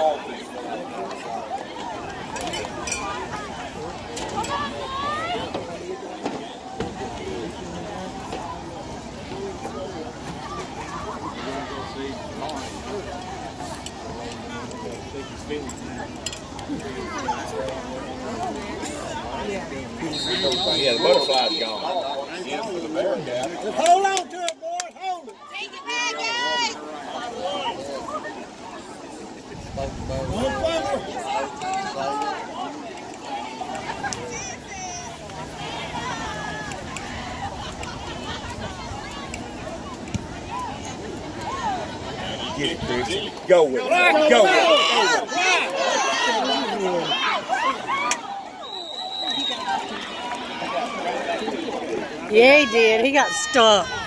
salty. Yeah, the butterfly's gone. Hold on Get it, Chris. Go with it. Go with it. Yeah, he did. He got stuck.